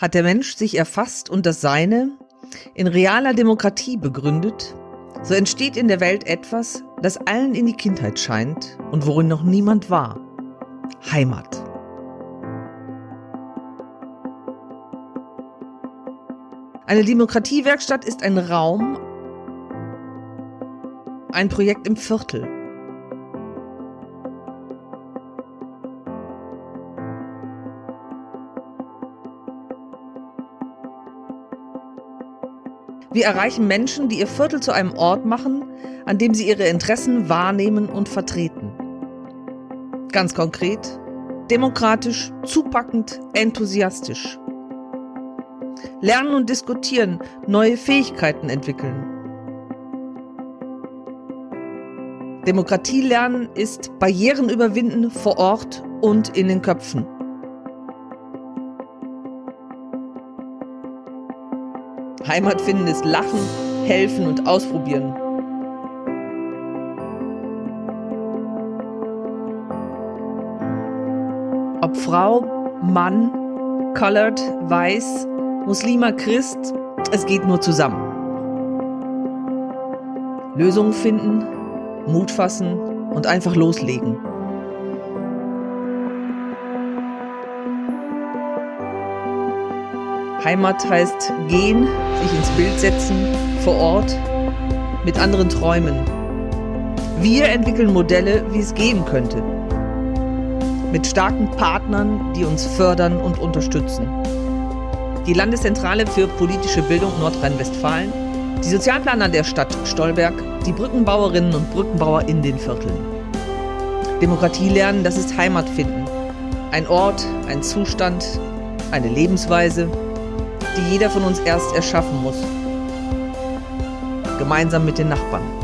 Hat der Mensch sich erfasst und das Seine in realer Demokratie begründet, so entsteht in der Welt etwas, das allen in die Kindheit scheint und worin noch niemand war. Heimat. Eine Demokratiewerkstatt ist ein Raum, ein Projekt im Viertel. Wir erreichen Menschen, die ihr Viertel zu einem Ort machen, an dem sie ihre Interessen wahrnehmen und vertreten. Ganz konkret, demokratisch, zupackend, enthusiastisch. Lernen und diskutieren, neue Fähigkeiten entwickeln. Demokratie lernen ist Barrieren überwinden vor Ort und in den Köpfen. Heimat finden ist Lachen, Helfen und Ausprobieren. Ob Frau, Mann, colored, weiß, Muslima, Christ, es geht nur zusammen. Lösungen finden, Mut fassen und einfach loslegen. Heimat heißt gehen, sich ins Bild setzen, vor Ort, mit anderen träumen. Wir entwickeln Modelle, wie es gehen könnte. Mit starken Partnern, die uns fördern und unterstützen. Die Landeszentrale für politische Bildung Nordrhein-Westfalen, die Sozialplaner der Stadt Stolberg, die Brückenbauerinnen und Brückenbauer in den Vierteln. Demokratie lernen, das ist Heimat finden. Ein Ort, ein Zustand, eine Lebensweise, die jeder von uns erst erschaffen muss. Gemeinsam mit den Nachbarn.